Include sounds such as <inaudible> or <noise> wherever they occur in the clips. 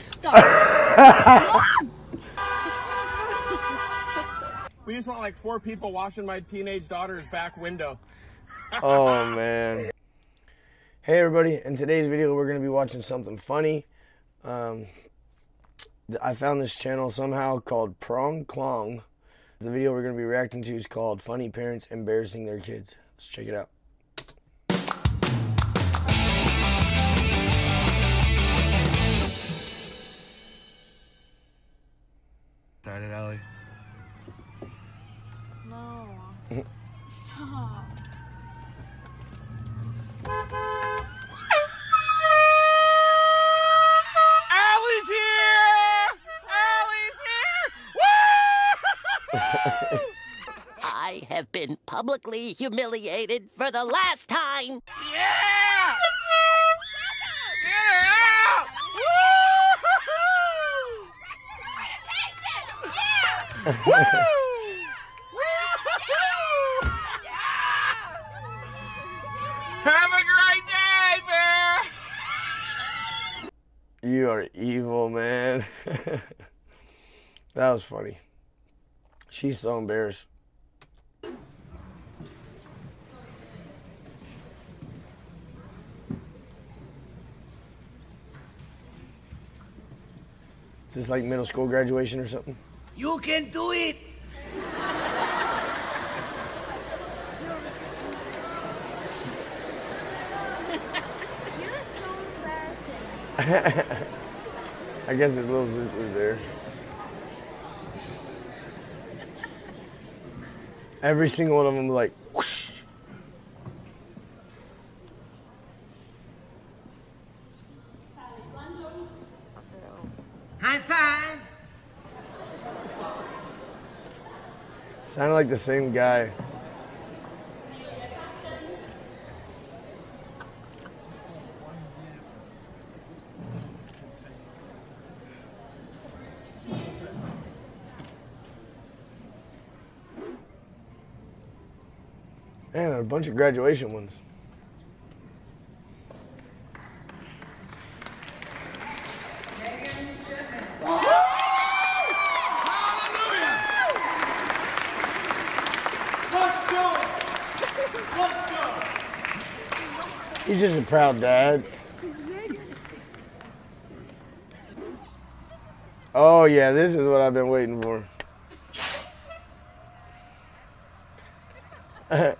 Stop. <laughs> We just want like four people washing my teenage daughter's back window. <laughs> oh man. Hey everybody, in today's video we're going to be watching something funny. Um, I found this channel somehow called Prong Klong. The video we're going to be reacting to is called Funny Parents Embarrassing Their Kids. Let's check it out. Started, Ellie. No. Stop. Allie's here! Allie's here! Woo! <laughs> I have been publicly humiliated for the last time. Yeah! Get her out! Have a great day, Bear! You are evil, man. <laughs> that was funny. She's so embarrassed. Is this like middle school graduation or something? You can do it. You're so embarrassing. <laughs> I guess his little sister was there. Every single one of them like Sounded like the same guy. Man, a bunch of graduation ones. He's just a proud dad. Oh yeah, this is what I've been waiting for. <laughs>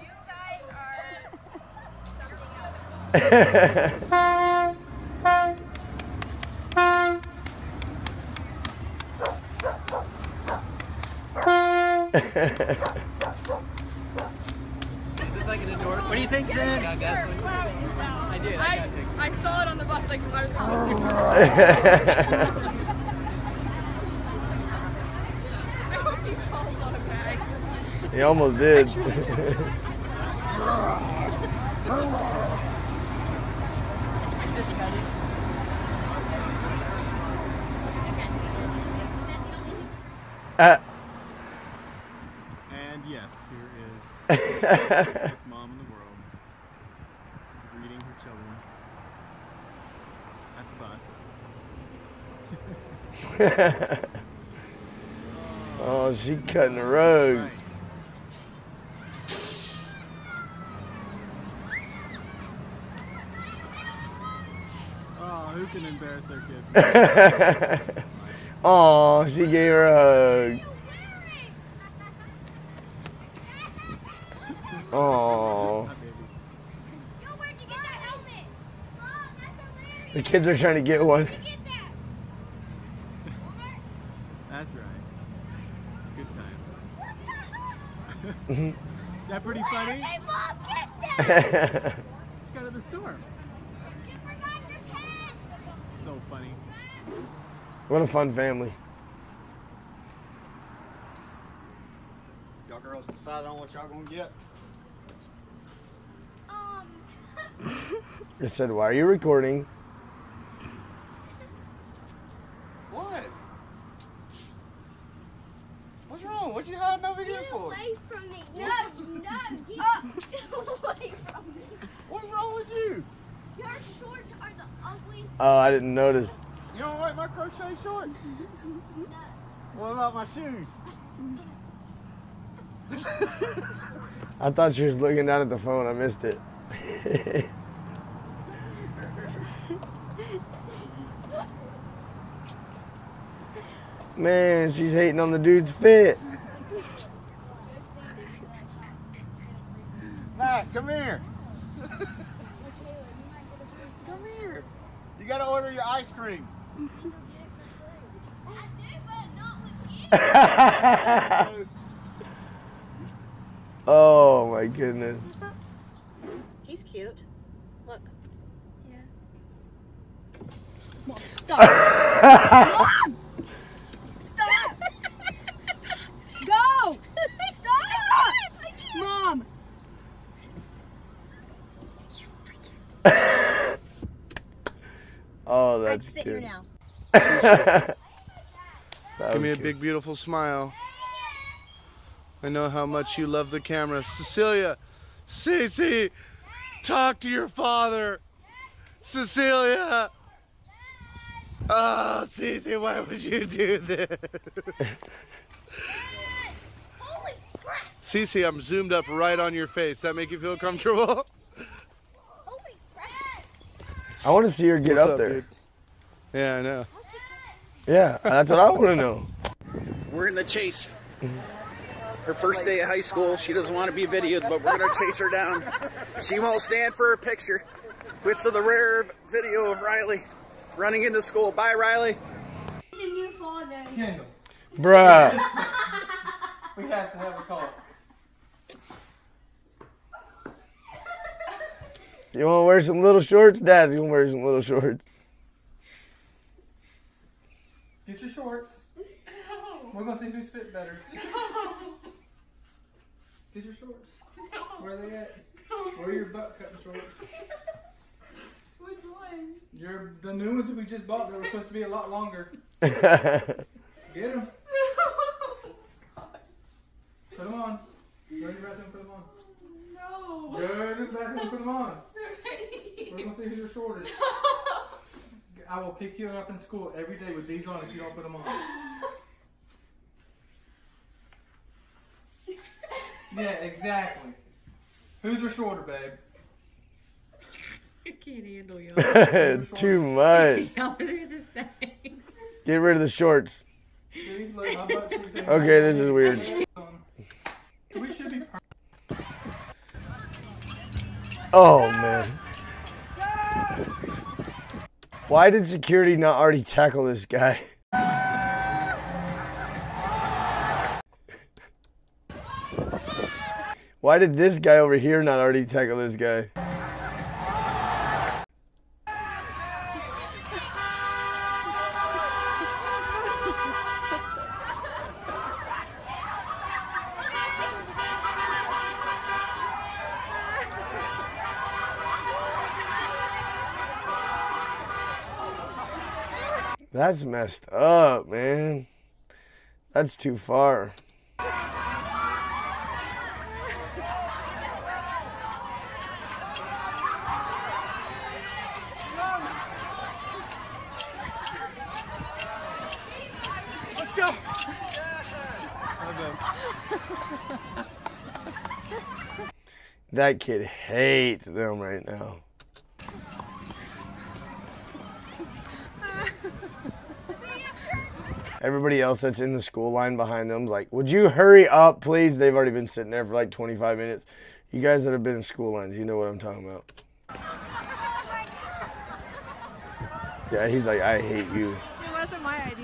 You guys are something else. Is this like an endorsement? What do you think, Sam? I did. I, I saw it on the bus like I was like, I hope he falls on a bag. He almost did. <laughs> Uh, And yes, here is sweetest <laughs> mom in the world greeting her children at the bus. <laughs> oh, she cutting the. Right. Oh, who can embarrass their kids? <laughs> oh, she gave her a hug. Oh, Hi, baby. Yo, where'd you get that helmet? Mom, that's hilarious. the kids are trying to get one. Get that? That's right. Good times. Mm-hmm. Is that pretty funny? Hey, Mom, get that. <laughs> Just got out of the storm. You forgot your pen. So funny. what a fun family. Y'all girls decide on what y'all gonna get? Um. <laughs> I said, why are you recording? What? What's wrong? What you hiding over here for? Get away from me. No, no, <laughs> get away from me. What's wrong with you? Your shorts are the ugliest. Oh, I didn't notice. You don't like my crochet shorts? <laughs> no. What about my shoes? <laughs> I thought she was looking down at the phone. I missed it. <laughs> Man, she's hating on the dude's fit. <laughs> Matt, come here. come here. You gotta order your ice cream. I do, but not with you. Oh my goodness. He's cute. Look. Stop! Stop! Stop! Go! Stop! Mom! You freaking. oh, I'm that's sitting here cute. now. <laughs> Give was me a cute. big, beautiful smile. I know how much you love the camera. Cecilia, Cece, talk to your father. Cecilia. Oh, Cece, why would you do this? Holy! Cece, I'm zoomed up right on your face. That make you feel comfortable? I want to see her get What's up, up, there. dude? Yeah, I know. Yeah, that's what I want to know. We're in the chase. Her first day of high school. She doesn't want to be videoed, but we're going to chase her down. She won't stand for a picture. Bits of the rare video of Riley running into school. Bye, Riley. The new father. Kendall, Bruh. we have to have a talk. You want to wear some little shorts? Dad's going to wear some little shorts. Get your shorts. We're gonna see who's fit better. <laughs> Get your shorts. Where are they at? Where are your butt cutting shorts? <laughs> Which one? Your the new ones that we just bought. They were supposed to be a lot longer. <laughs> Get them. <laughs> Put them on. Go to the bathroom. Put them on. No. Go to the bathroom. Put them on. Okay. We're gonna see who's the shortest. I will pick you up in school every day with these on if you don't put them on. Yeah, exactly. Who's your shorter, babe? I can't handle y'all. <laughs> Too much. <laughs> Y'all are the same. Get rid of the shorts. See, look, my butt cheeks ain't- Okay, this is weird. We should be. Oh, man. Why did security not already tackle this guy? Why did this guy over here not already tackle this guy? That's messed up, man. That's too far. <laughs> That kid hates them right now. Everybody else that's in the school line behind them's like, would you hurry up, please? They've already been sitting there for like 25 minutes. You guys that have been in school lines, you know what I'm talking about. Oh yeah, he's like, I hate you.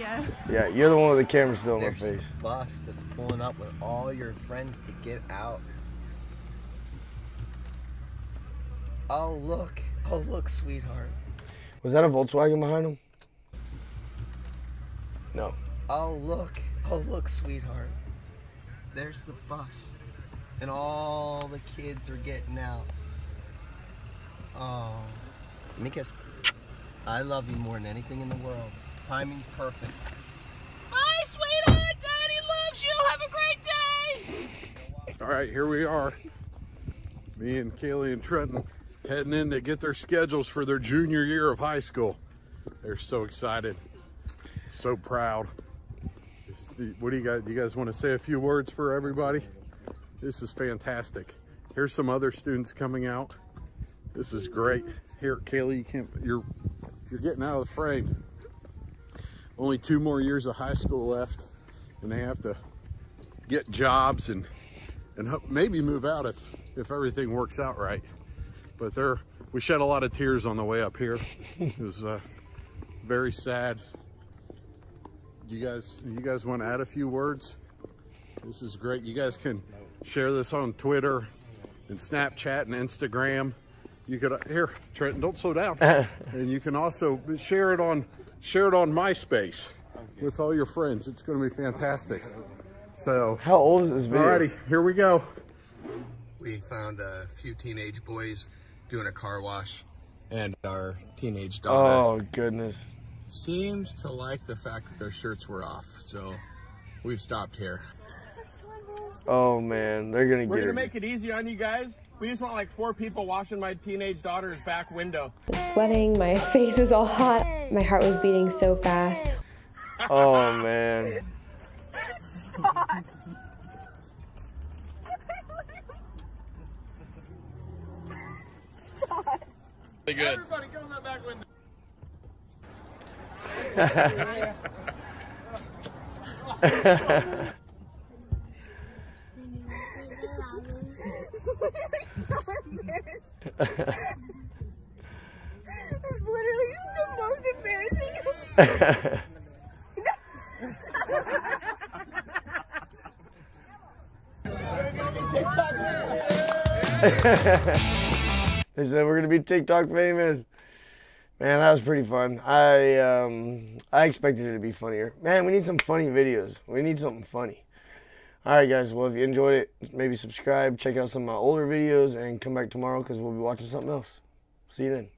It wasn't my idea. Yeah, you're the one with the camera still in my There's face. a bus that's pulling up with all your friends to get out. Oh look! Oh look, sweetheart! Was that a Volkswagen behind him? No. Oh look! Oh look, sweetheart! There's the bus, and all the kids are getting out. Oh, let me kiss. I love you more than anything in the world. Timing's perfect. Bye, sweetheart. Daddy loves you. Have a great day. All right, here we are. Me and Kaylee and Trenton heading in to get their schedules for their junior year of high school. They're so excited, so proud. What do you guys, do you guys want to say a few words for everybody? This is fantastic. Here's some other students coming out. This is great. Here, Kaylee, you can't, you're, you're getting out of the frame. Only two more years of high school left and they have to get jobs and, and maybe move out if, if everything works out right. But they're, we shed a lot of tears on the way up here. it was uh, very sad. You guys, you guys want to add a few words? This is great. You guys can share this on Twitter and Snapchat and Instagram. You could here, Trenton, don't slow down. <laughs> and you can also share it on share it on MySpace with all your friends. It's going to be fantastic. So, how old is this video? Alrighty, here we go. We found a few teenage boys doing a car wash, and our teenage daughter. Oh goodness! Seemed to like the fact that their shirts were off, so we've stopped here. Oh man, they're gonna get We're gonna her. make it easy on you guys. We just want like four people washing my teenage daughter's back window. Sweating, my <laughs> face was all hot. My heart was beating so fast. Oh man. Really good. Everybody go in that back window. <laughs> <laughs> It's literally the most embarrassing. they said we're gonna be TikTok famous. Man, that was pretty fun. I um I expected it to be funnier. Man, we need some funny videos. We need something funny. Alright guys, well if you enjoyed it, maybe subscribe, check out some of my older videos, and come back tomorrow because we'll be watching something else. See you then.